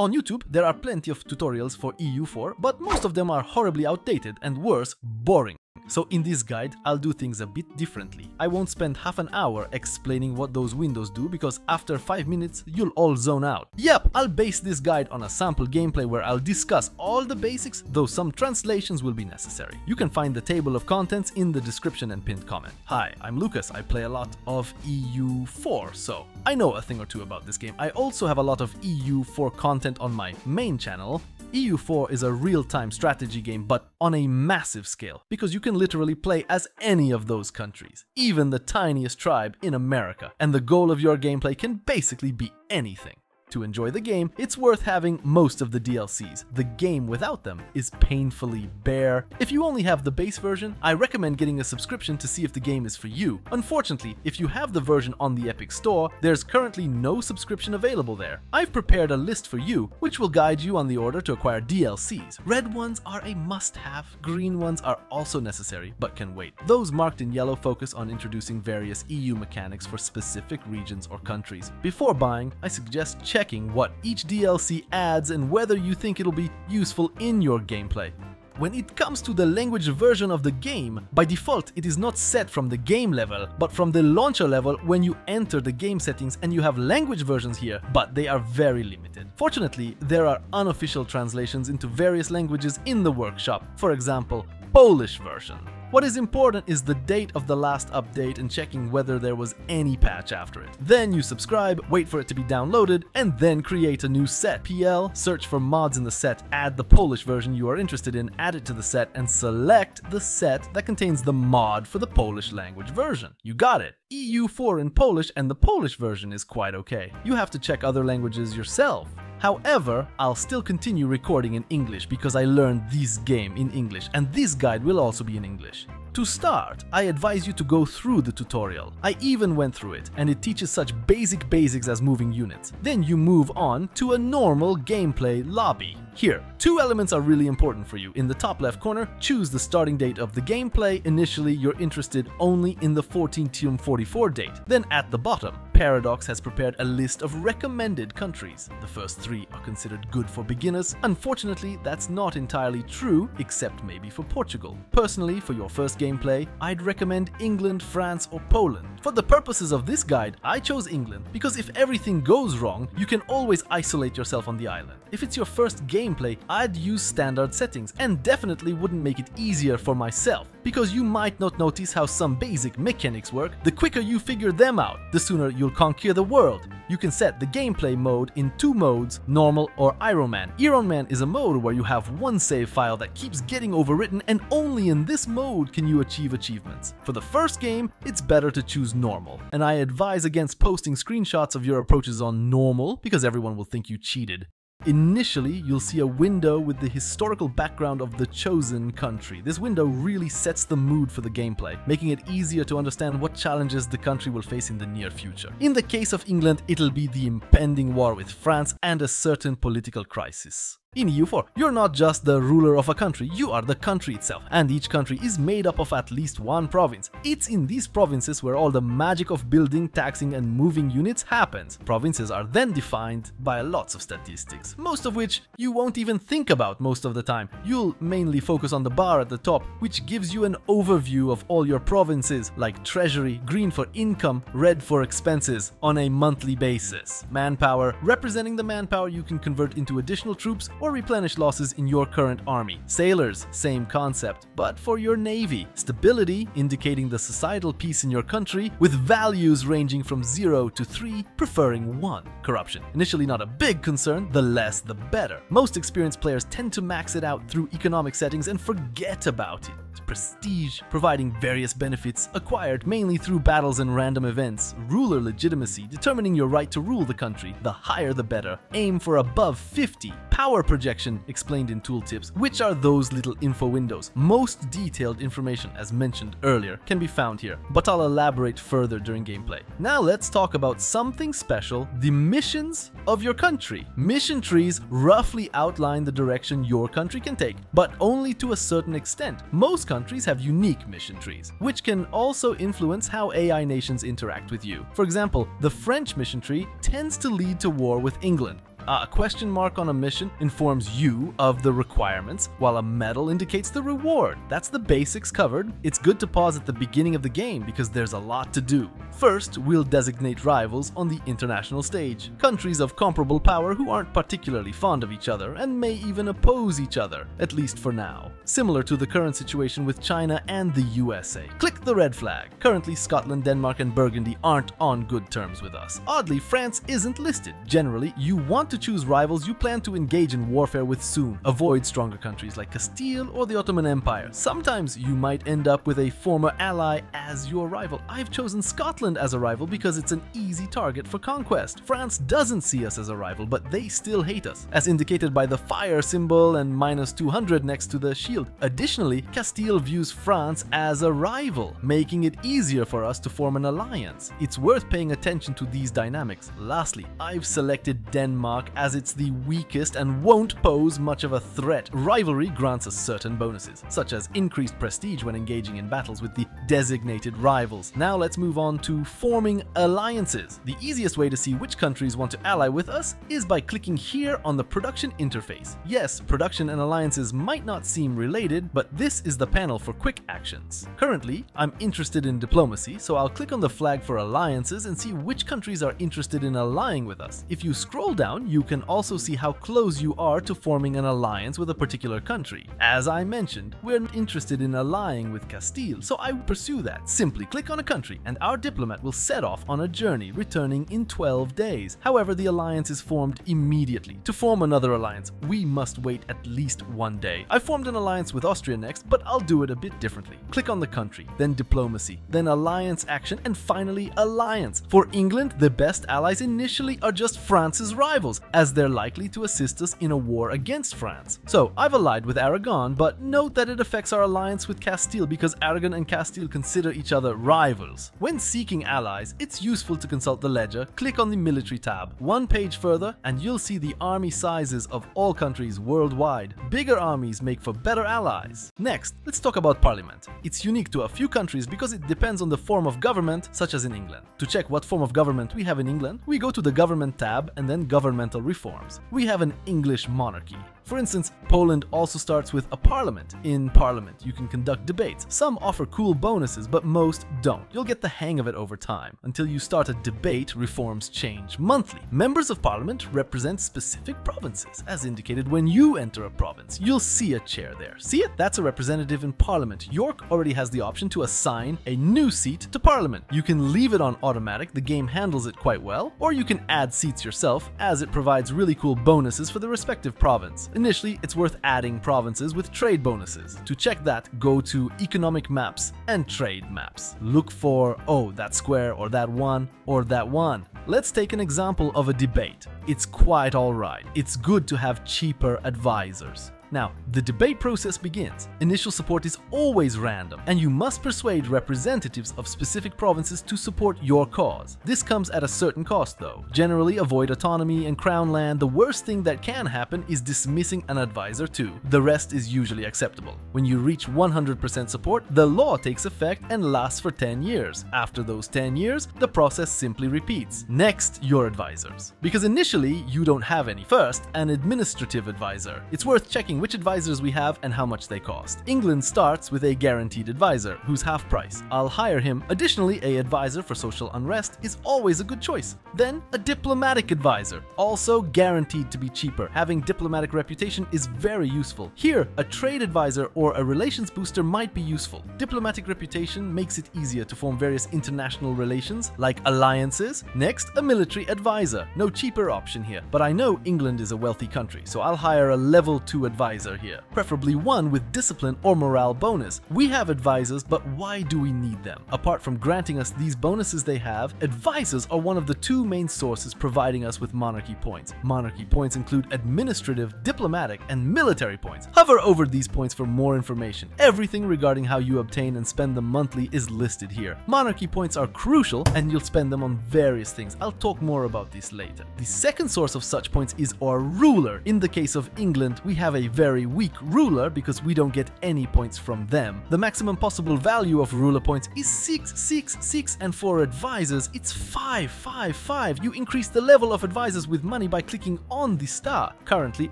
On YouTube, there are plenty of tutorials for EU4, but most of them are horribly outdated and worse, boring. So in this guide, I'll do things a bit differently. I won't spend half an hour explaining what those windows do because after 5 minutes you'll all zone out. Yep, I'll base this guide on a sample gameplay where I'll discuss all the basics, though some translations will be necessary. You can find the table of contents in the description and pinned comment. Hi, I'm Lookas, I play a lot of EU4, so I know a thing or two about this game. I also have a lot of EU4 content on my main channel, EU4 is a real-time strategy game but on a massive scale, because you can literally play as any of those countries, even the tiniest tribe in America, and the goal of your gameplay can basically be anything. To enjoy the game, it's worth having most of the DLCs. The game without them is painfully bare. If you only have the base version, I recommend getting a subscription to see if the game is for you. Unfortunately, if you have the version on the Epic Store, there's currently no subscription available there. I've prepared a list for you, which will guide you on the order to acquire DLCs. Red ones are a must-have, green ones are also necessary, but can wait. Those marked in yellow focus on introducing various EU mechanics for specific regions or countries. Before buying, I suggest checking checking what each DLC adds and whether you think it'll be useful in your gameplay. When it comes to the language version of the game, by default it is not set from the game level, but from the launcher level when you enter the game settings and you have language versions here, but they are very limited. Fortunately, there are unofficial translations into various languages in the workshop, for example, Polish version. What is important is the date of the last update and checking whether there was any patch after it. Then you subscribe, wait for it to be downloaded, and then create a new set. PL, search for mods in the set, add the Polish version you are interested in, add it to the set, and select the set that contains the mod for the Polish language version. You got it! EU4 in Polish and the Polish version is quite okay. You have to check other languages yourself. However, I'll still continue recording in English because I learned this game in English and this guide will also be in English. To start, I advise you to go through the tutorial. I even went through it, and it teaches such basic basics as moving units. Then you move on to a normal gameplay lobby. Here, two elements are really important for you. In the top left corner, choose the starting date of the gameplay. Initially, you're interested only in the 14 44 date. Then at the bottom, Paradox has prepared a list of recommended countries. The first three are considered good for beginners. Unfortunately, that's not entirely true, except maybe for Portugal. Personally, for your first gameplay, I'd recommend England, France, or Poland. For the purposes of this guide, I chose England because if everything goes wrong, you can always isolate yourself on the island. If it's your first gameplay, I'd use standard settings and definitely wouldn't make it easier for myself because you might not notice how some basic mechanics work. The quicker you figure them out, the sooner you'll conquer the world. You can set the gameplay mode in two modes, normal or Iron Man. Iron Man is a mode where you have one save file that keeps getting overwritten and only in this mode can you achieve achievements. For the first game, it's better to choose normal, and I advise against posting screenshots of your approaches on normal because everyone will think you cheated. Initially, you'll see a window with the historical background of the chosen country. This window really sets the mood for the gameplay, making it easier to understand what challenges the country will face in the near future. In the case of England, it'll be the impending war with France and a certain political crisis. In EU4, you're not just the ruler of a country, you are the country itself, and each country is made up of at least one province. It's in these provinces where all the magic of building, taxing, and moving units happens. Provinces are then defined by lots of statistics, most of which you won't even think about most of the time. You'll mainly focus on the bar at the top, which gives you an overview of all your provinces, like treasury, green for income, red for expenses, on a monthly basis. Manpower, representing the manpower you can convert into additional troops or replenish losses in your current army. Sailors, same concept, but for your navy. Stability, indicating the societal peace in your country, with values ranging from 0 to 3, preferring 1. Corruption, initially not a big concern, the less the better. Most experienced players tend to max it out through economic settings and forget about it prestige, providing various benefits acquired mainly through battles and random events, ruler legitimacy, determining your right to rule the country, the higher the better, aim for above 50, power projection explained in tooltips, which are those little info windows. Most detailed information, as mentioned earlier, can be found here, but I'll elaborate further during gameplay. Now let's talk about something special, the missions of your country. Mission trees roughly outline the direction your country can take, but only to a certain extent. Most countries countries have unique mission trees, which can also influence how AI nations interact with you. For example, the French mission tree tends to lead to war with England, Uh, a question mark on a mission informs you of the requirements, while a medal indicates the reward. That's the basics covered. It's good to pause at the beginning of the game because there's a lot to do. First, we'll designate rivals on the international stage, countries of comparable power who aren't particularly fond of each other and may even oppose each other, at least for now. Similar to the current situation with China and the USA. Click the red flag. Currently, Scotland, Denmark, and Burgundy aren't on good terms with us. Oddly, France isn't listed. Generally, you want to choose rivals you plan to engage in warfare with soon. Avoid stronger countries like Castile or the Ottoman Empire. Sometimes you might end up with a former ally as your rival. I've chosen Scotland as a rival because it's an easy target for conquest. France doesn't see us as a rival, but they still hate us, as indicated by the fire symbol and minus 200 next to the shield. Additionally, Castile views France as a rival, making it easier for us to form an alliance. It's worth paying attention to these dynamics. Lastly, I've selected Denmark as it's the weakest and won't pose much of a threat. Rivalry grants us certain bonuses, such as increased prestige when engaging in battles with the designated rivals. Now let's move on to forming alliances. The easiest way to see which countries want to ally with us is by clicking here on the production interface. Yes, production and alliances might not seem related, but this is the panel for quick actions. Currently, I'm interested in diplomacy, so I'll click on the flag for alliances and see which countries are interested in allying with us. If you scroll down, you can also see how close you are to forming an alliance with a particular country. As I mentioned, we're interested in allying with Castile, so I pursue that. Simply click on a country and our diplomat will set off on a journey, returning in 12 days. However, the alliance is formed immediately. To form another alliance, we must wait at least one day. I formed an alliance with Austria next, but I'll do it a bit differently. Click on the country, then diplomacy, then alliance action, and finally alliance. For England, the best allies initially are just France's rivals, as they're likely to assist us in a war against France. So I've allied with Aragon, but note that it affects our alliance with Castile because Aragon and Castile consider each other rivals. When seeking allies, it's useful to consult the ledger, click on the military tab. One page further and you'll see the army sizes of all countries worldwide. Bigger armies make for better allies. Next, let's talk about parliament. It's unique to a few countries because it depends on the form of government, such as in England. To check what form of government we have in England, we go to the government tab and then governmental reforms. We have an English monarchy. For instance, Poland also starts with a parliament. In parliament, you can conduct debates. Some offer cool bonuses, but most don't. You'll get the hang of it over time. Until you start a debate, reforms change monthly. Members of parliament represent specific provinces, as indicated when you enter a province. You'll see a chair there. See it? That's a representative in parliament. York already has the option to assign a new seat to parliament. You can leave it on automatic, the game handles it quite well, or you can add seats yourself, as it provides really cool bonuses for the respective province. Initially, it's worth adding provinces with trade bonuses. To check that, go to Economic Maps and Trade Maps. Look for, oh, that square or that one or that one. Let's take an example of a debate. It's quite alright. It's good to have cheaper advisors. Now, the debate process begins. Initial support is always random, and you must persuade representatives of specific provinces to support your cause. This comes at a certain cost though. Generally avoid autonomy and crown land, the worst thing that can happen is dismissing an advisor too. The rest is usually acceptable. When you reach 100% support, the law takes effect and lasts for 10 years. After those 10 years, the process simply repeats. Next, your advisors. Because initially, you don't have any. First, an administrative advisor. It's worth checking which advisors we have and how much they cost. England starts with a guaranteed advisor, who's half price. I'll hire him. Additionally, a advisor for social unrest is always a good choice. Then, a diplomatic advisor, also guaranteed to be cheaper. Having diplomatic reputation is very useful. Here, a trade advisor or a relations booster might be useful. Diplomatic reputation makes it easier to form various international relations, like alliances. Next, a military advisor. No cheaper option here, but I know England is a wealthy country, so I'll hire a level 2 advisor advisor here, preferably one with discipline or morale bonus. We have advisors, but why do we need them? Apart from granting us these bonuses they have, advisors are one of the two main sources providing us with monarchy points. Monarchy points include administrative, diplomatic, and military points. Hover over these points for more information. Everything regarding how you obtain and spend them monthly is listed here. Monarchy points are crucial and you'll spend them on various things. I'll talk more about this later. The second source of such points is our ruler. In the case of England, we have a very weak ruler because we don't get any points from them. The maximum possible value of ruler points is 6, 6, 6 and for advisors it's 5, 5, 5. You increase the level of advisors with money by clicking on the star. Currently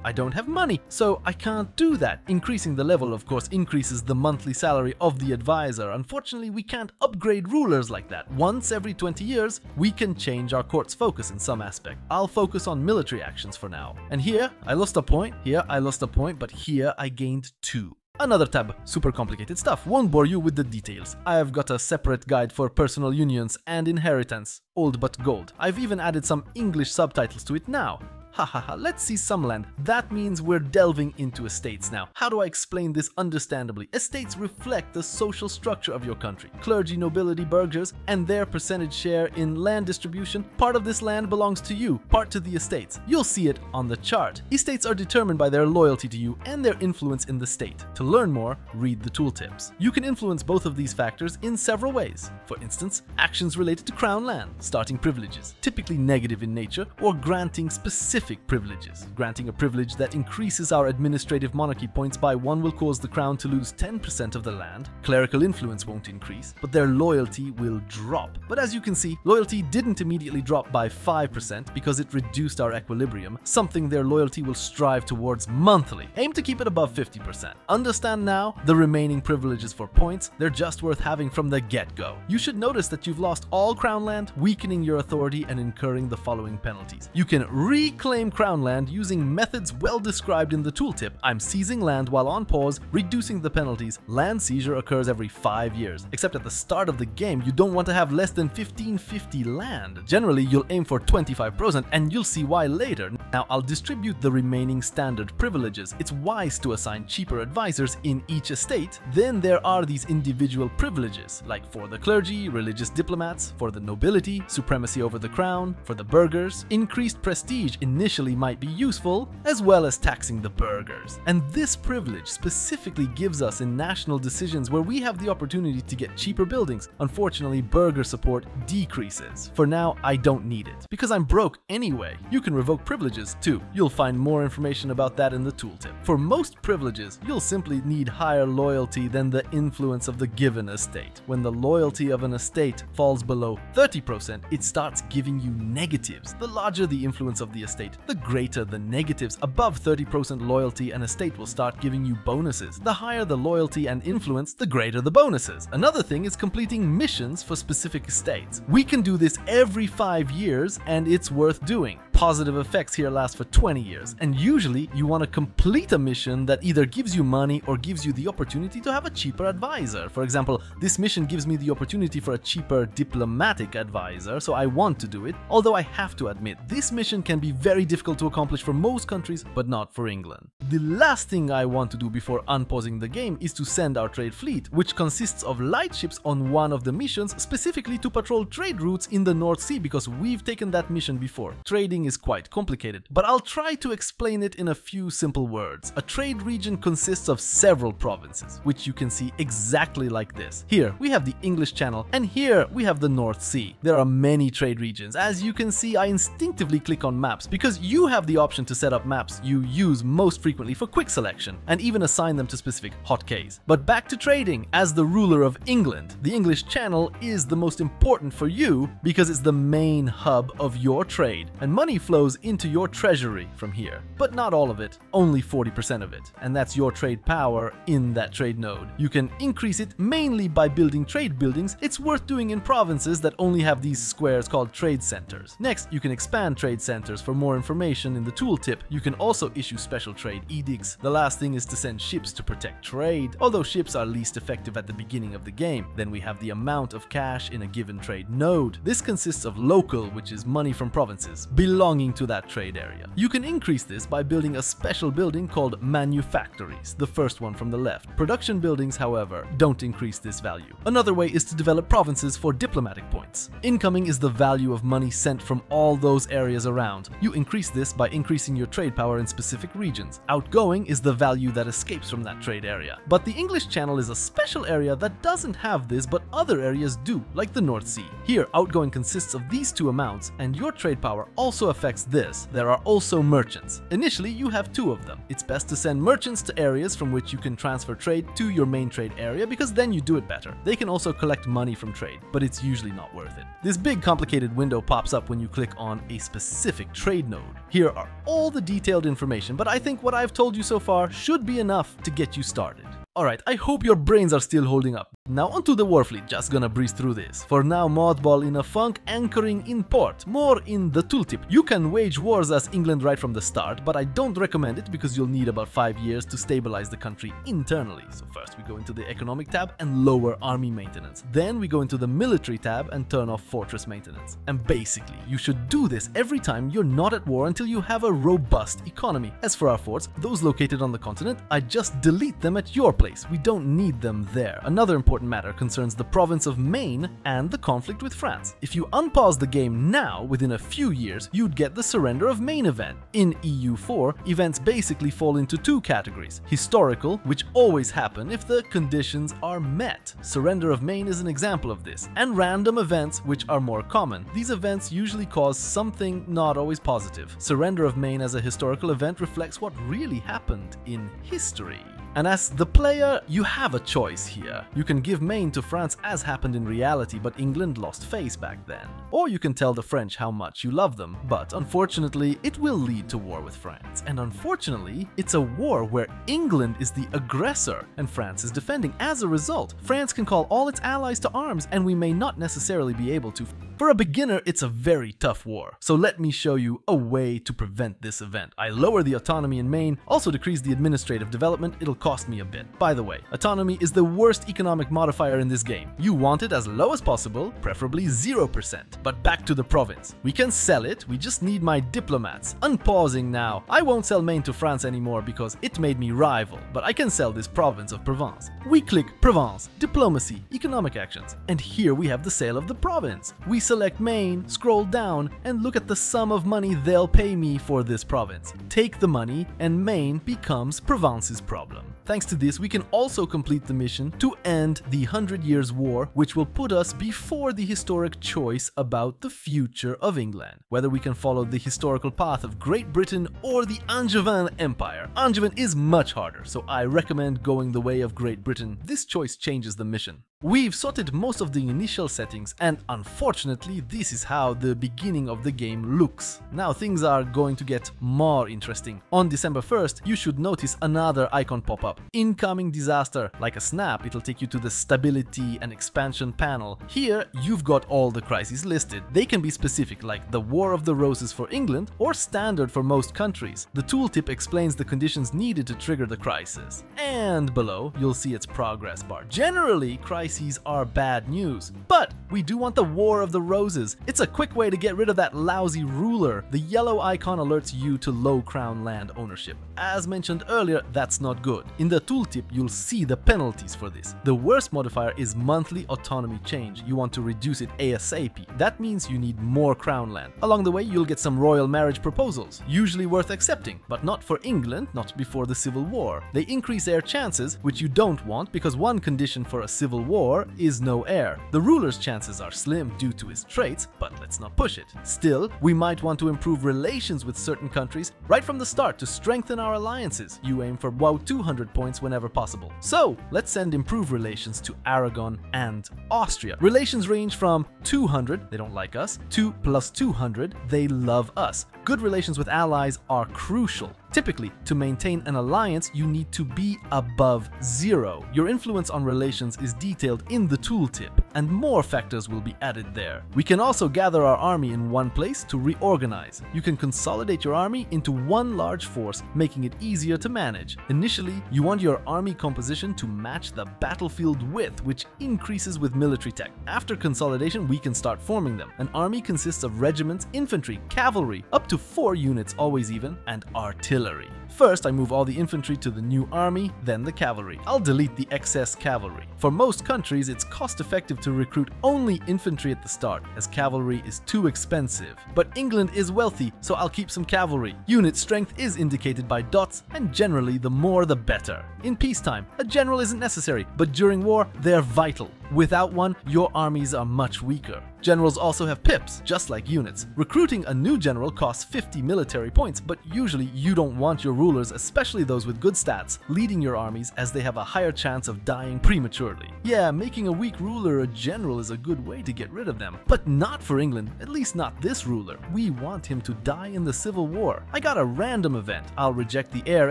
I don't have money, so I can't do that. Increasing the level of course increases the monthly salary of the advisor. Unfortunately we can't upgrade rulers like that. Once every 20 years we can change our court's focus in some aspect. I'll focus on military actions for now. And here I lost a point, here I lost a point, but here I gained two. Another tab, super complicated stuff, won't bore you with the details. I've got a separate guide for personal unions and inheritance, old but gold. I've even added some English subtitles to it now. Hahaha, let's see some land. That means we're delving into estates now. How do I explain this understandably? Estates reflect the social structure of your country. Clergy, nobility, burghers, and their percentage share in land distribution. Part of this land belongs to you, part to the estates. You'll see it on the chart. Estates are determined by their loyalty to you and their influence in the state. To learn more, read the tooltips. You can influence both of these factors in several ways. For instance, actions related to crown land, starting privileges, typically negative in nature, or granting specific privileges. Granting a privilege that increases our administrative monarchy points by 1 will cause the crown to lose 10% of the land. Clerical influence won't increase, but their loyalty will drop. But as you can see, loyalty didn't immediately drop by 5% because it reduced our equilibrium, something their loyalty will strive towards monthly. Aim to keep it above 50%. Understand now, the remaining privileges for points, they're just worth having from the get-go. You should notice that you've lost all crown land, weakening your authority and incurring the following penalties. You can reclaim reclaim crown land using methods well described in the tooltip. I'm seizing land while on pause, reducing the penalties. Land seizure occurs every 5 years, except at the start of the game you don't want to have less than 1550 land. Generally you'll aim for 25% and you'll see why later. Now I'll distribute the remaining standard privileges. It's wise to assign cheaper advisors in each estate. Then there are these individual privileges, like for the clergy, religious diplomats, for the nobility, supremacy over the crown, for the burghers, increased prestige initially initially might be useful, as well as taxing the burghers. And this privilege specifically gives us in national decisions where we have the opportunity to get cheaper buildings. Unfortunately, burgher support decreases. For now, I don't need it, because I'm broke anyway. You can revoke privileges too. You'll find more information about that in the tooltip. For most privileges, you'll simply need higher loyalty than the influence of the given estate. When the loyalty of an estate falls below 30%, it starts giving you negatives. The larger the influence of the estate, the greater the negatives. Above 30% loyalty, an estate will start giving you bonuses. The higher the loyalty and influence, the greater the bonuses. Another thing is completing missions for specific estates. We can do this every 5 years and it's worth doing positive effects here last for 20 years, and usually you want to complete a mission that either gives you money or gives you the opportunity to have a cheaper advisor. For example, this mission gives me the opportunity for a cheaper diplomatic advisor, so I want to do it, although I have to admit, this mission can be very difficult to accomplish for most countries, but not for England. The last thing I want to do before unpausing the game is to send our trade fleet, which consists of light ships on one of the missions specifically to patrol trade routes in the North Sea because we've taken that mission before. Trading is quite complicated, but I'll try to explain it in a few simple words. A trade region consists of several provinces, which you can see exactly like this. Here we have the English Channel, and here we have the North Sea. There are many trade regions. As you can see, I instinctively click on maps because you have the option to set up maps you use most frequently for quick selection, and even assign them to specific hotkeys. But back to trading. As the ruler of England, the English Channel is the most important for you because it's the main hub of your trade, and money flows into your treasury from here. But not all of it, only 40% of it, and that's your trade power in that trade node. You can increase it mainly by building trade buildings. It's worth doing in provinces that only have these squares called trade centers. Next, you can expand trade centers for more information in the tooltip. You can also issue special trade edicts. The last thing is to send ships to protect trade, although ships are least effective at the beginning of the game. Then we have the amount of cash in a given trade node. This consists of local, which is money from provinces, belong belonging to that trade area. You can increase this by building a special building called manufactories, the first one from the left. Production buildings, however, don't increase this value. Another way is to develop provinces for diplomatic points. Incoming is the value of money sent from all those areas around. You increase this by increasing your trade power in specific regions. Outgoing is the value that escapes from that trade area. But the English Channel is a special area that doesn't have this but other areas do, like the North Sea. Here, outgoing consists of these two amounts and your trade power also affects this. There are also merchants. Initially, you have two of them. It's best to send merchants to areas from which you can transfer trade to your main trade area because then you do it better. They can also collect money from trade, but it's usually not worth it. This big complicated window pops up when you click on a specific trade node. Here are all the detailed information, but I think what I've told you so far should be enough to get you started. Alright, I hope your brains are still holding up. Now onto the Warfleet, just gonna breeze through this. For now, Mothball in a funk anchoring in port, more in the tooltip. You can wage wars as England right from the start, but I don't recommend it because you'll need about 5 years to stabilize the country internally. So first we go into the economic tab and lower army maintenance. Then we go into the military tab and turn off fortress maintenance. And basically, you should do this every time you're not at war until you have a robust economy. As for our forts, those located on the continent, I just delete them at your place. We don't need them there. Another important important matter concerns the province of Maine and the conflict with France. If you unpause the game now, within a few years, you'd get the Surrender of Maine event. In EU4, events basically fall into two categories. Historical, which always happen if the conditions are met. Surrender of Maine is an example of this. And random events, which are more common. These events usually cause something not always positive. Surrender of Maine as a historical event reflects what really happened in history. And as the player, you have a choice here. You can give Maine to France as happened in reality, but England lost face back then. Or you can tell the French how much you love them, but unfortunately, it will lead to war with France. And unfortunately, it's a war where England is the aggressor and France is defending. As a result, France can call all its allies to arms and we may not necessarily be able to for a beginner, it's a very tough war, so let me show you a way to prevent this event. I lower the autonomy in Maine, also decrease the administrative development, it'll cost me a bit. By the way, autonomy is the worst economic modifier in this game. You want it as low as possible, preferably 0%. But back to the province. We can sell it, we just need my diplomats. Unpausing now. I won't sell Maine to France anymore because it made me rival, but I can sell this province of Provence. We click Provence, Diplomacy, Economic Actions, and here we have the sale of the province. We select Maine, scroll down, and look at the sum of money they'll pay me for this province. Take the money, and Maine becomes Provence's problem. Thanks to this, we can also complete the mission to end the Hundred Years' War, which will put us before the historic choice about the future of England. Whether we can follow the historical path of Great Britain or the Angevin Empire. Angevin is much harder, so I recommend going the way of Great Britain. This choice changes the mission. We've sorted most of the initial settings and unfortunately this is how the beginning of the game looks. Now things are going to get more interesting. On December 1st you should notice another icon pop up. Incoming disaster. Like a snap it'll take you to the stability and expansion panel. Here you've got all the crises listed. They can be specific like the War of the Roses for England or standard for most countries. The tooltip explains the conditions needed to trigger the crisis. And below you'll see its progress bar. Generally crisis crises are bad news. But we do want the War of the Roses. It's a quick way to get rid of that lousy ruler. The yellow icon alerts you to low crown land ownership. As mentioned earlier, that's not good. In the tooltip, you'll see the penalties for this. The worst modifier is monthly autonomy change. You want to reduce it ASAP. That means you need more crown land. Along the way, you'll get some royal marriage proposals, usually worth accepting, but not for England, not before the Civil War. They increase heir chances, which you don't want because one condition for a civil war war is no heir. The ruler's chances are slim due to his traits, but let's not push it. Still, we might want to improve relations with certain countries right from the start to strengthen our alliances. You aim for WoW 200 points whenever possible. So, let's send improved relations to Aragon and Austria. Relations range from 200, they don't like us, to plus 200, they love us. Good relations with allies are crucial. Typically, to maintain an alliance, you need to be above zero. Your influence on relations is detailed in the tooltip, and more factors will be added there. We can also gather our army in one place to reorganize. You can consolidate your army into one large force, making it easier to manage. Initially, you want your army composition to match the battlefield width, which increases with military tech. After consolidation, we can start forming them. An army consists of regiments, infantry, cavalry, up to 4 units always even, and artillery. First, I move all the infantry to the new army, then the cavalry. I'll delete the excess cavalry. For most countries, it's cost effective to recruit only infantry at the start, as cavalry is too expensive. But England is wealthy, so I'll keep some cavalry. Unit strength is indicated by dots, and generally the more the better. In peacetime, a general isn't necessary, but during war, they're vital. Without one, your armies are much weaker. Generals also have pips, just like units. Recruiting a new general costs 50 military points, but usually you don't want your rulers, especially those with good stats, leading your armies as they have a higher chance of dying prematurely. Yeah, making a weak ruler a general is a good way to get rid of them, but not for England, at least not this ruler. We want him to die in the Civil War. I got a random event. I'll reject the heir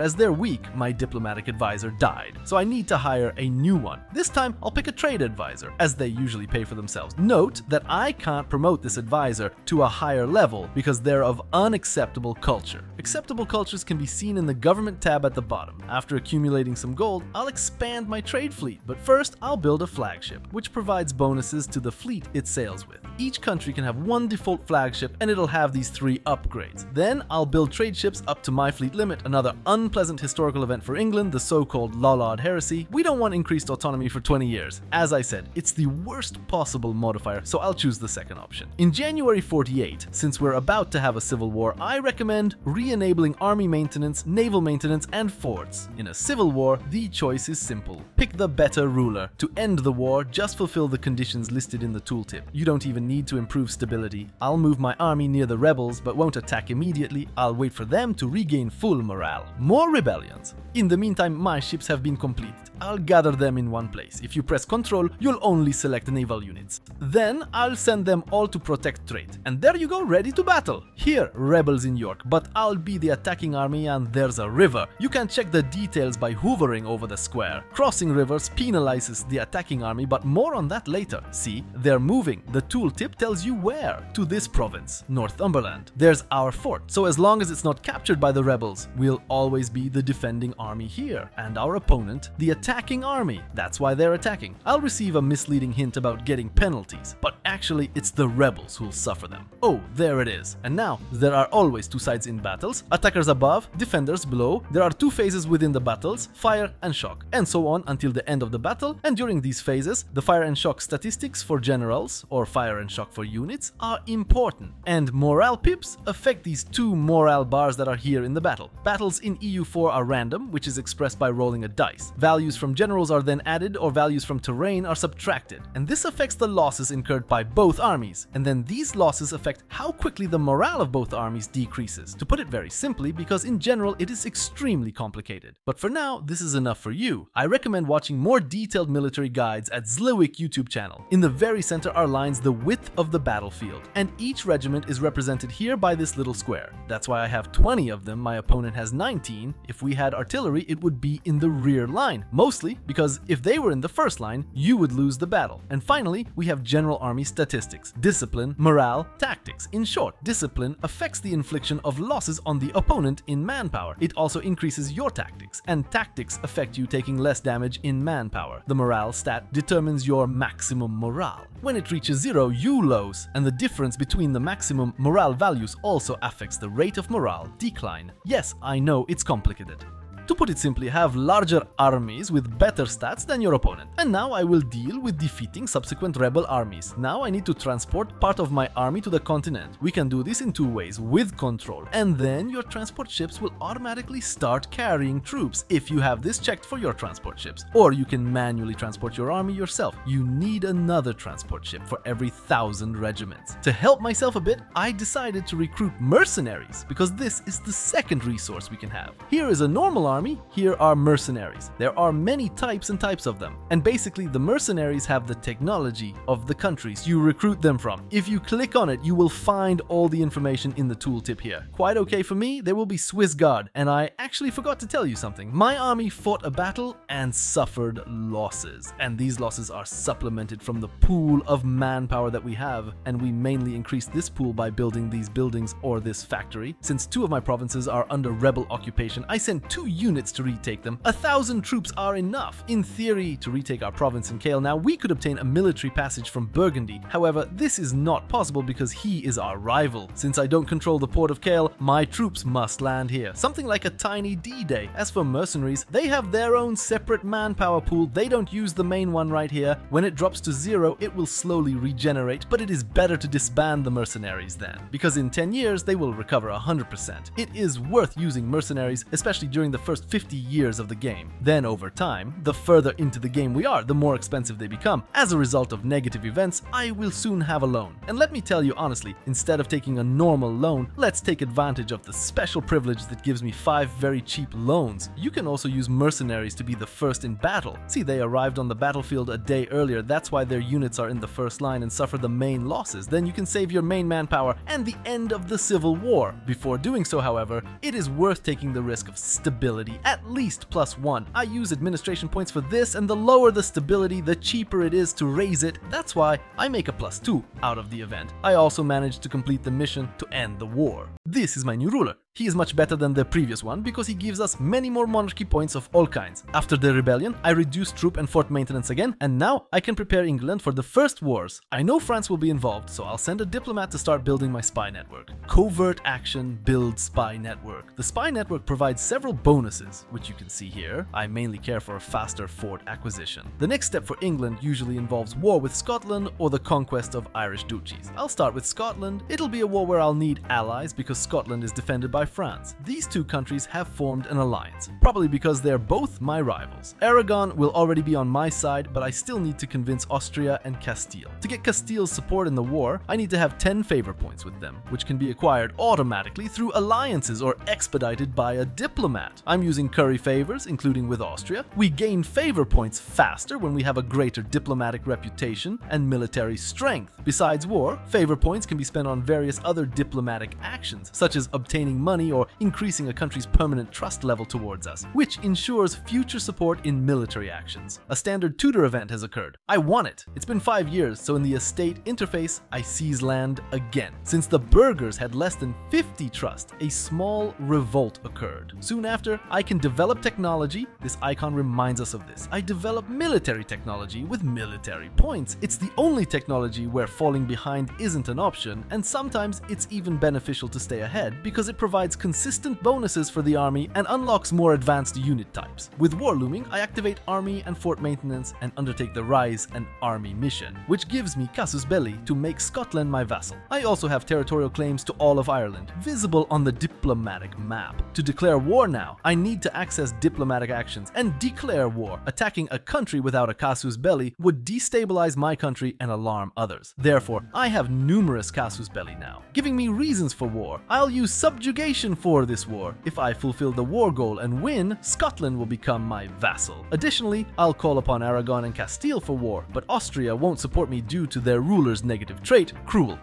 as they're weak. My diplomatic advisor died, so I need to hire a new one. This time, I'll pick a trade advisor as they usually pay for themselves. Note that I can't promote this advisor to a higher level because they're of unacceptable culture. Acceptable cultures can be seen in the government tab at the bottom. After accumulating some gold, I'll expand my trade fleet, but first I'll build a flagship, which provides bonuses to the fleet it sails with. Each country can have one default flagship and it'll have these three upgrades. Then I'll build trade ships up to my fleet limit, another unpleasant historical event for England, the so-called Lollard heresy. We don't want increased autonomy for 20 years. As I said, it's the worst possible modifier, so I'll choose the second option. In January 48, since we're about to have a civil war, I recommend re-enabling army maintenance, naval maintenance, and forts. In a civil war, the choice is simple. Pick the better ruler. To end the war, just fulfill the conditions listed in the tooltip. You don't even need to improve stability. I'll move my army near the rebels, but won't attack immediately. I'll wait for them to regain full morale. More rebellions. In the meantime, my ships have been completed. I'll gather them in one place. If you press Ctrl, you'll only select naval units. Then I'll send them all to protect trade. And there you go, ready to battle. Here, rebels in York, but I'll be the attacking army and there's a river. You can check the details by hovering over the square. Crossing rivers penalizes the attacking army, but more on that later. See, they're moving. The tooltip tells you where. To this province, Northumberland. There's our fort, so as long as it's not captured by the rebels, we'll always be the defending army here. And our opponent, the attacking army. That's why they're attacking. I'll receive a misleading hint about getting penalties, but actually it's the rebels who'll suffer them. Oh, there it is. And now, there are always two sides in battles, attackers above, defenders below, there are two phases within the battles, fire and shock, and so on until the end of the battle, and during these phases, the fire and shock statistics for generals, or fire and shock for units, are important, and morale pips affect these two morale bars that are here in the battle. Battles in EU4 are random, which is expressed by rolling a dice. Values from generals are then added, or values from terrain are subtracted, and this affects the losses incurred by both armies, and then these losses affect how quickly the morale of both armies decreases. To put it very simply, because in general it is extremely complicated. But for now, this is enough for you. I recommend watching more detailed military guides at Zlewikk YouTube channel. In the very center are lines the width of the battlefield, and each regiment is represented here by this little square. That's why I have 20 of them, my opponent has 19. If we had artillery, it would be in the rear line, mostly because if they were in the first line, you would lose the battle. And finally, we have general army statistics, discipline, morale, tactics. In short, discipline affects the infliction of losses on the opponent in manpower. It also increases your tactics, and tactics affect you taking less damage in manpower. The morale stat determines your maximum morale. When it reaches zero, you lose, and the difference between the maximum morale values also affects the rate of morale decline. Yes, I know it's complicated. To put it simply, have larger armies with better stats than your opponent. And now I will deal with defeating subsequent rebel armies. Now I need to transport part of my army to the continent. We can do this in two ways, with control. And then your transport ships will automatically start carrying troops if you have this checked for your transport ships. Or you can manually transport your army yourself. You need another transport ship for every thousand regiments. To help myself a bit, I decided to recruit mercenaries because this is the second resource we can have. Here is a normal army army, here are mercenaries. There are many types and types of them. And basically, the mercenaries have the technology of the countries you recruit them from. If you click on it, you will find all the information in the tooltip here. Quite okay for me, there will be Swiss Guard. And I actually forgot to tell you something. My army fought a battle and suffered losses. And these losses are supplemented from the pool of manpower that we have. And we mainly increase this pool by building these buildings or this factory. Since two of my provinces are under rebel occupation, I sent two units units to retake them. A thousand troops are enough, in theory, to retake our province in Calais. Now, we could obtain a military passage from Burgundy. However, this is not possible because he is our rival. Since I don't control the port of Calais, my troops must land here. Something like a tiny D-Day. As for mercenaries, they have their own separate manpower pool. They don't use the main one right here. When it drops to zero, it will slowly regenerate, but it is better to disband the mercenaries then, because in 10 years they will recover 100%. It is worth using mercenaries, especially during the first 50 years of the game. Then over time, the further into the game we are, the more expensive they become. As a result of negative events, I will soon have a loan. And let me tell you honestly, instead of taking a normal loan, let's take advantage of the special privilege that gives me 5 very cheap loans. You can also use mercenaries to be the first in battle. See, they arrived on the battlefield a day earlier, that's why their units are in the first line and suffer the main losses. Then you can save your main manpower and the end of the civil war. Before doing so, however, it is worth taking the risk of stability, at least plus 1. I use administration points for this and the lower the stability, the cheaper it is to raise it. That's why I make a plus 2 out of the event. I also managed to complete the mission to end the war. This is my new ruler. He is much better than the previous one because he gives us many more monarchy points of all kinds. After the rebellion, I reduced troop and fort maintenance again, and now I can prepare England for the first wars. I know France will be involved, so I'll send a diplomat to start building my spy network. Covert action build spy network. The spy network provides several bonuses, which you can see here. I mainly care for a faster fort acquisition. The next step for England usually involves war with Scotland or the conquest of Irish duchies. I'll start with Scotland. It'll be a war where I'll need allies because Scotland is defended by France. These two countries have formed an alliance, probably because they're both my rivals. Aragon will already be on my side, but I still need to convince Austria and Castile. To get Castile's support in the war, I need to have 10 favor points with them, which can be acquired automatically through alliances or expedited by a diplomat. I'm using curry favors, including with Austria. We gain favor points faster when we have a greater diplomatic reputation and military strength. Besides war, favor points can be spent on various other diplomatic actions, such as obtaining money or increasing a country's permanent trust level towards us, which ensures future support in military actions. A standard Tudor event has occurred. I won it. It's been five years, so in the estate interface, I seize land again. Since the burghers had less than 50 trust, a small revolt occurred. Soon after, I can develop technology. This icon reminds us of this. I develop military technology with military points. It's the only technology where falling behind isn't an option, and sometimes it's even beneficial to stay ahead because it provides consistent bonuses for the army and unlocks more advanced unit types. With war looming, I activate army and fort maintenance and undertake the Raise an Army mission, which gives me casus belli to make Scotland my vassal. I also have territorial claims to all of Ireland, visible on the diplomatic map. To declare war now, I need to access diplomatic actions and declare war. Attacking a country without a casus belli would destabilize my country and alarm others. Therefore, I have numerous casus belli now, giving me reasons for war. I'll use subjugation for this war. If I fulfill the war goal and win, Scotland will become my vassal. Additionally, I'll call upon Aragon and Castile for war, but Austria won't support me due to their ruler's negative trait, cruel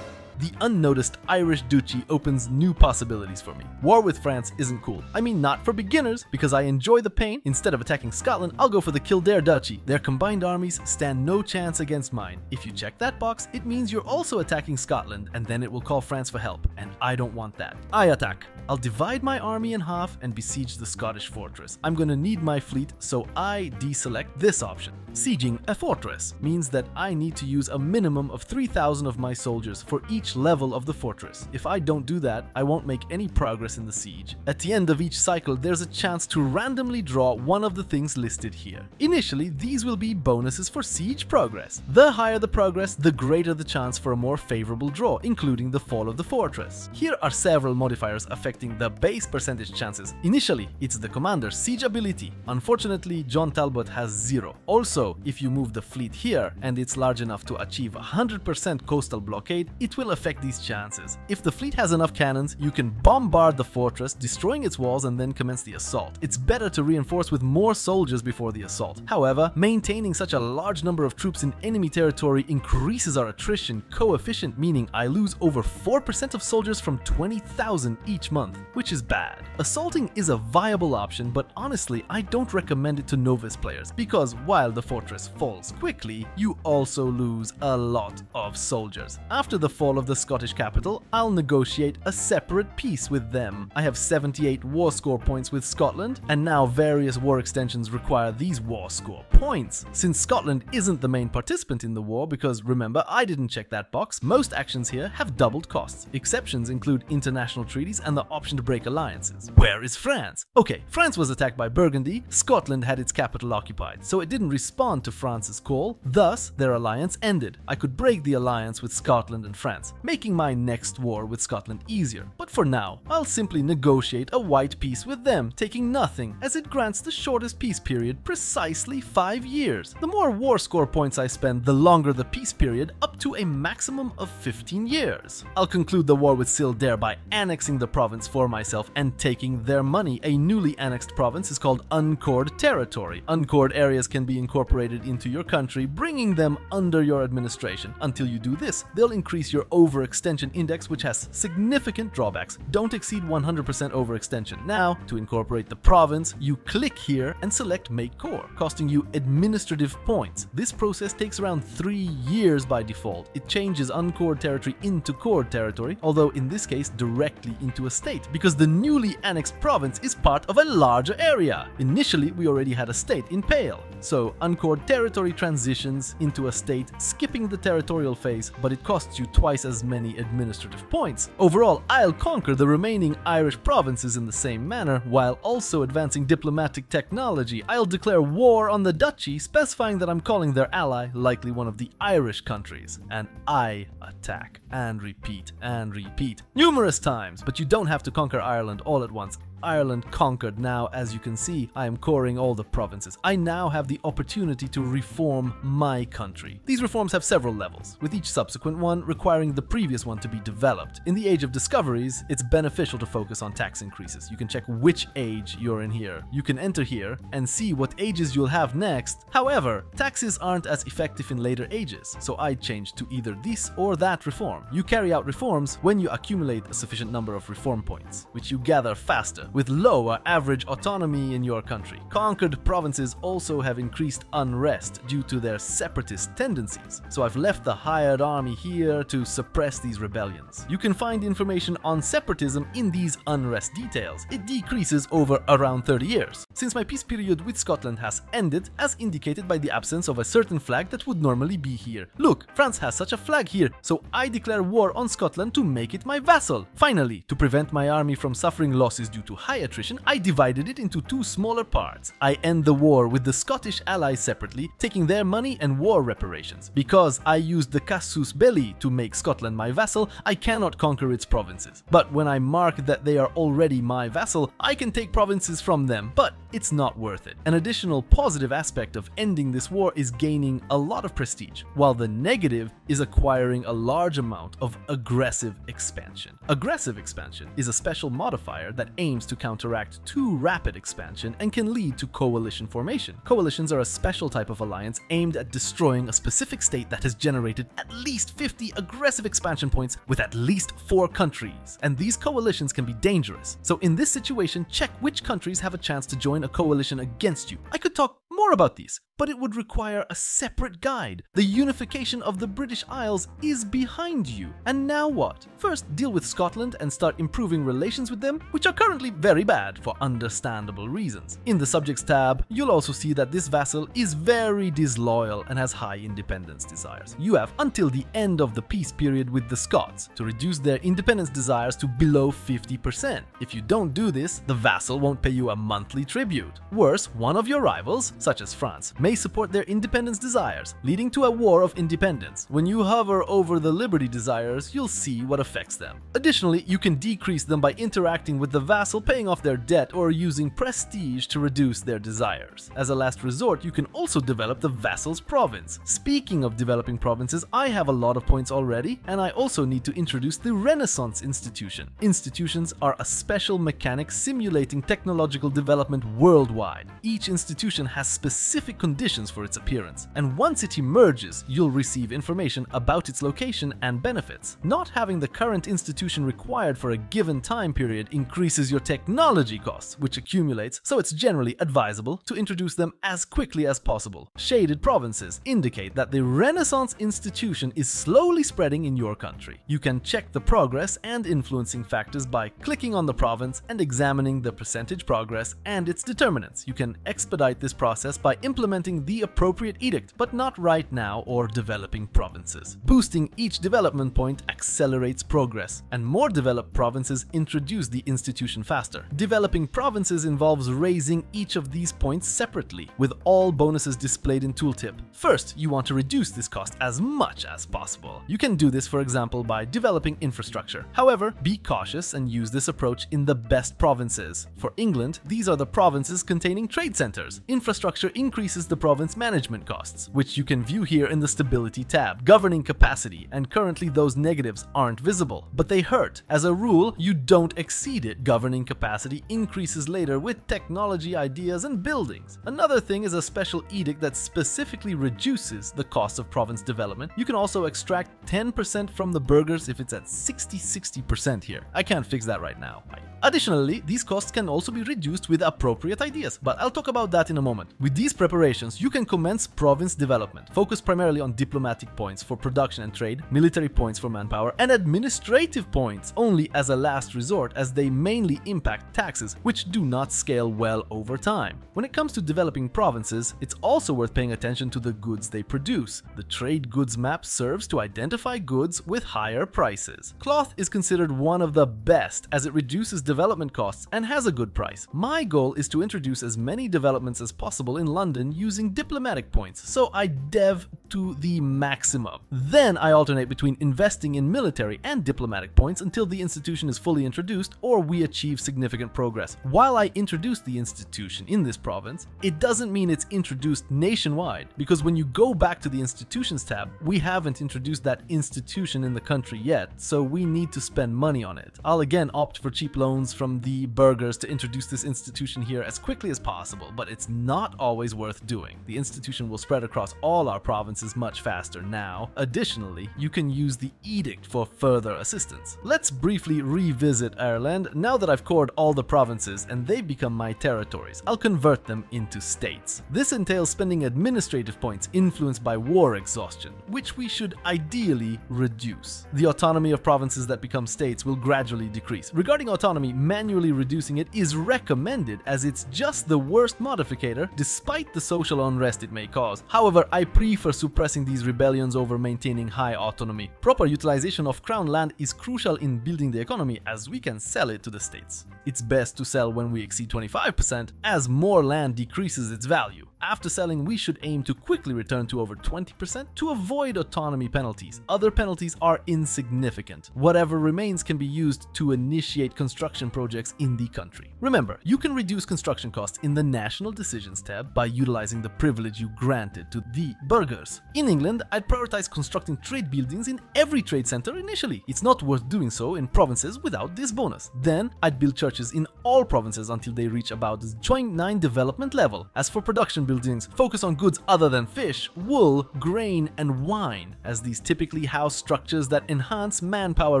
the unnoticed Irish duchy opens new possibilities for me. War with France isn't cool. I mean, not for beginners, because I enjoy the pain. Instead of attacking Scotland, I'll go for the Kildare Duchy. Their combined armies stand no chance against mine. If you check that box, it means you're also attacking Scotland, and then it will call France for help, and I don't want that. I attack. I'll divide my army in half and besiege the Scottish fortress. I'm gonna need my fleet, so I deselect this option. Sieging a fortress means that I need to use a minimum of 3,000 of my soldiers for each level of the fortress. If I don't do that, I won't make any progress in the siege. At the end of each cycle, there's a chance to randomly draw one of the things listed here. Initially, these will be bonuses for siege progress. The higher the progress, the greater the chance for a more favorable draw, including the fall of the fortress. Here are several modifiers affecting affecting the base percentage chances. Initially, it's the commander's siege ability. Unfortunately, John Talbot has zero. Also, if you move the fleet here and it's large enough to achieve 100% coastal blockade, it will affect these chances. If the fleet has enough cannons, you can bombard the fortress, destroying its walls and then commence the assault. It's better to reinforce with more soldiers before the assault. However, maintaining such a large number of troops in enemy territory increases our attrition coefficient, meaning I lose over 4% of soldiers from 20,000 each month which is bad. Assaulting is a viable option, but honestly, I don't recommend it to novice players because while the fortress falls quickly, you also lose a lot of soldiers. After the fall of of the Scottish capital, I'll negotiate a separate peace with them. I have 78 war score points with Scotland, and now various war extensions require these war score points. Since Scotland isn't the main participant in the war, because remember, I didn't check that box, most actions here have doubled costs. Exceptions include international treaties and the option to break alliances. Where is France? Okay, France was attacked by Burgundy, Scotland had its capital occupied, so it didn't respond to France's call, thus their alliance ended. I could break the alliance with Scotland and France, making my next war with Scotland easier. But for now, I'll simply negotiate a white peace with them, taking nothing, as it grants the shortest peace period precisely 5 years. The more war score points I spend, the longer the peace period, up to a maximum of 15 years. I'll conclude the war with Kildare by annexing the province for myself and taking their money. A newly annexed province is called Uncored Territory. Uncored areas can be incorporated into your country, bringing them under your administration. Until you do this, they'll increase your overextension index, which has significant drawbacks. Don't exceed 100% overextension. Now, to incorporate the province, you click here and select Make Core, costing you administrative points. This process takes around 3 years by default. It changes uncored territory into core territory, although in this case directly into a state, because the newly annexed province is part of a larger area. Initially, we already had a state in Pale, so uncored territory transitions into a state, skipping the territorial phase, but it costs you twice as many administrative points. Overall, I'll conquer the remaining Irish provinces in the same manner, while also advancing diplomatic technology. I'll declare war on the duchy, specifying that I'm calling their ally likely one of the Irish countries, and I attack and repeat and repeat numerous times. But you don't have to conquer Ireland all at once. Ireland conquered. Now, as you can see, I am coring all the provinces. I now have the opportunity to reform my country. These reforms have several levels, with each subsequent one requiring the previous one to be developed. In the age of discoveries, it's beneficial to focus on tax increases. You can check which age you're in here. You can enter here and see what ages you'll have next. However, taxes aren't as effective in later ages, so I changed to either this or that reform. You carry out reforms when you accumulate a sufficient number of reform points, which you gather faster with lower average autonomy in your country. Conquered provinces also have increased unrest due to their separatist tendencies, so I've left the hired army here to suppress these rebellions. You can find information on separatism in these unrest details. It decreases over around 30 years, since my peace period with Scotland has ended, as indicated by the absence of a certain flag that would normally be here. Look, France has such a flag here, so I declare war on Scotland to make it my vassal. Finally, to prevent my army from suffering losses due to high attrition, I divided it into two smaller parts. I end the war with the Scottish allies separately, taking their money and war reparations. Because I used the casus belli to make Scotland my vassal, I cannot conquer its provinces. But when I mark that they are already my vassal, I can take provinces from them, but it's not worth it. An additional positive aspect of ending this war is gaining a lot of prestige, while the negative is acquiring a large amount of aggressive expansion. Aggressive expansion is a special modifier that aims to counteract too rapid expansion and can lead to coalition formation. Coalitions are a special type of alliance aimed at destroying a specific state that has generated at least 50 aggressive expansion points with at least 4 countries, and these coalitions can be dangerous. So in this situation, check which countries have a chance to join a coalition against you. I could talk more about these, but it would require a separate guide. The unification of the British Isles is behind you. And now what? First, deal with Scotland and start improving relations with them, which are currently very bad for understandable reasons. In the Subjects tab, you'll also see that this vassal is very disloyal and has high independence desires. You have until the end of the peace period with the Scots to reduce their independence desires to below 50%. If you don't do this, the vassal won't pay you a monthly tribute. Worse, one of your rivals, such as France, may support their independence desires, leading to a war of independence. When you hover over the liberty desires, you'll see what affects them. Additionally, you can decrease them by interacting with the vassal, paying off their debt, or using prestige to reduce their desires. As a last resort, you can also develop the vassal's province. Speaking of developing provinces, I have a lot of points already, and I also need to introduce the Renaissance Institution. Institutions are a special mechanic simulating technological development worldwide. Each institution has specific conditions for its appearance, and once it emerges, you'll receive information about its location and benefits. Not having the current institution required for a given time period increases your technology costs, which accumulates, so it's generally advisable to introduce them as quickly as possible. Shaded provinces indicate that the Renaissance institution is slowly spreading in your country. You can check the progress and influencing factors by clicking on the province and examining the percentage progress and its determinants. You can expedite this process by implementing the appropriate edict, but not right now or developing provinces. Boosting each development point accelerates progress, and more developed provinces introduce the institution faster. Developing provinces involves raising each of these points separately, with all bonuses displayed in tooltip. First, you want to reduce this cost as much as possible. You can do this, for example, by developing infrastructure. However, be cautious and use this approach in the best provinces. For England, these are the provinces containing trade centers. Infrastructure increases the province management costs, which you can view here in the Stability tab. Governing capacity, and currently those negatives aren't visible, but they hurt. As a rule, you don't exceed it. Governing capacity increases later with technology ideas and buildings. Another thing is a special edict that specifically reduces the cost of province development. You can also extract 10% from the burghers if it's at 60-60% here. I can't fix that right now. Additionally, these costs can also be reduced with appropriate ideas, but I'll talk about that in a moment. With these preparations, you can commence province development, focus primarily on diplomatic points for production and trade, military points for manpower, and administrative points only as a last resort as they mainly impact taxes, which do not scale well over time. When it comes to developing provinces, it's also worth paying attention to the goods they produce. The trade goods map serves to identify goods with higher prices. Cloth is considered one of the best as it reduces development costs and has a good price. My goal is to introduce as many developments as possible in London using diplomatic points, so I dev to the maximum. Then I alternate between investing in military and diplomatic points until the institution is fully introduced or we achieve significant progress. While I introduce the institution in this province, it doesn't mean it's introduced nationwide, because when you go back to the institutions tab, we haven't introduced that institution in the country yet, so we need to spend money on it. I'll again opt for cheap loans from the burghers to introduce this institution here as quickly as possible, but it's not always worth doing. The institution will spread across all our provinces much faster now. Additionally, you can use the edict for further assistance. Let's briefly revisit Ireland now that I've cored all the provinces and they've become my territories. I'll convert them into states. This entails spending administrative points influenced by war exhaustion, which we should ideally reduce. The autonomy of provinces that become states will gradually decrease. Regarding autonomy, manually reducing it is recommended as it's just the worst modificator despite the social unrest it may cause. However, I prefer suppressing these rebellions over maintaining high autonomy. Proper utilization of crown land is crucial in building the economy as we can sell it to the states. It's best to sell when we exceed 25% as more land decreases its value. After selling, we should aim to quickly return to over 20% to avoid autonomy penalties. Other penalties are insignificant. Whatever remains can be used to initiate construction projects in the country. Remember, you can reduce construction costs in the National Decisions tab by utilizing the privilege you granted to the burghers. In England, I'd prioritize constructing trade buildings in every trade center initially. It's not worth doing so in provinces without this bonus. Then, I'd build churches in all provinces until they reach about the Joint 9 development level. As for production buildings, focus on goods other than fish, wool, grain, and wine, as these typically house structures that enhance manpower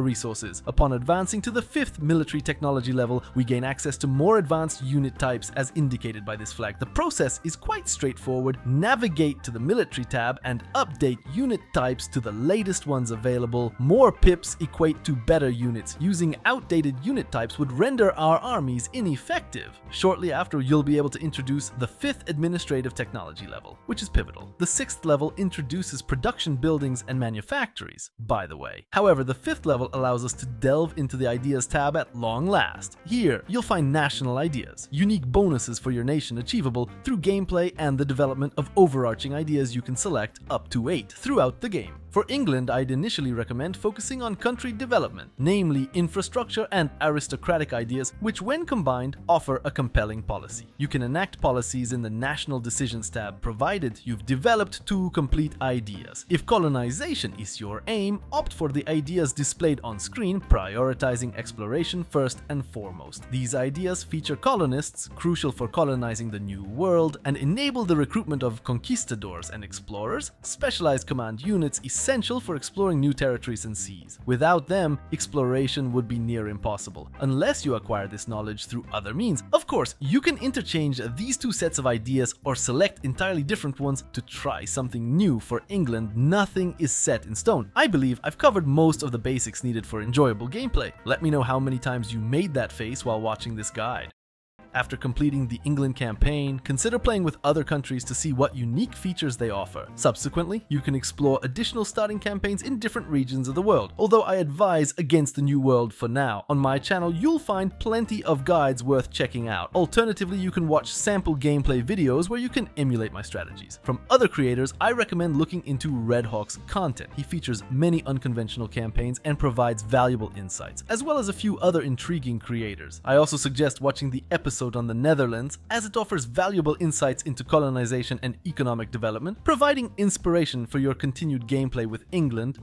resources. Upon advancing to the fifth military technology level, we gain access to more advanced unit types as indicated by this flag. The process is quite straightforward. Navigate to the military tab and update unit types to the latest ones available. More pips equate to better units. Using outdated unit types would render our armies ineffective. Shortly after, you'll be able to introduce the fifth administrative technology level, which is pivotal. The sixth level introduces production buildings and manufactories, by the way. However, the fifth level allows us to delve into the ideas tab at long last. Here, you'll find national ideas, unique bonuses for your nation achievable through gameplay and the development of overarching ideas you can select up to 8 throughout the game. For England, I'd initially recommend focusing on country development, namely infrastructure and aristocratic ideas, which when combined offer a compelling policy. You can enact policies in the National Decisions tab provided you've developed two complete ideas. If colonization is your aim, opt for the ideas displayed on screen, prioritizing exploration first and foremost. These ideas feature colonists, crucial for colonizing the new world, and enable the recruitment of conquistadors and explorers, specialized command units essential for exploring new territories and seas. Without them, exploration would be near impossible, unless you acquire this knowledge through other means. Of course, you can interchange these two sets of ideas or select entirely different ones to try something new for England. Nothing is set in stone. I believe I've covered most of the basics needed for enjoyable gameplay. Let me know how many times you made that face while watching this guide. After completing the England campaign, consider playing with other countries to see what unique features they offer. Subsequently, you can explore additional starting campaigns in different regions of the world, although I advise against the New World for now. On my channel, you'll find plenty of guides worth checking out. Alternatively, you can watch sample gameplay videos where you can emulate my strategies. From other creators, I recommend looking into Red Hawk's content. He features many unconventional campaigns and provides valuable insights, as well as a few other intriguing creators. I also suggest watching the episode episode on the Netherlands, as it offers valuable insights into colonization and economic development, providing inspiration for your continued gameplay with England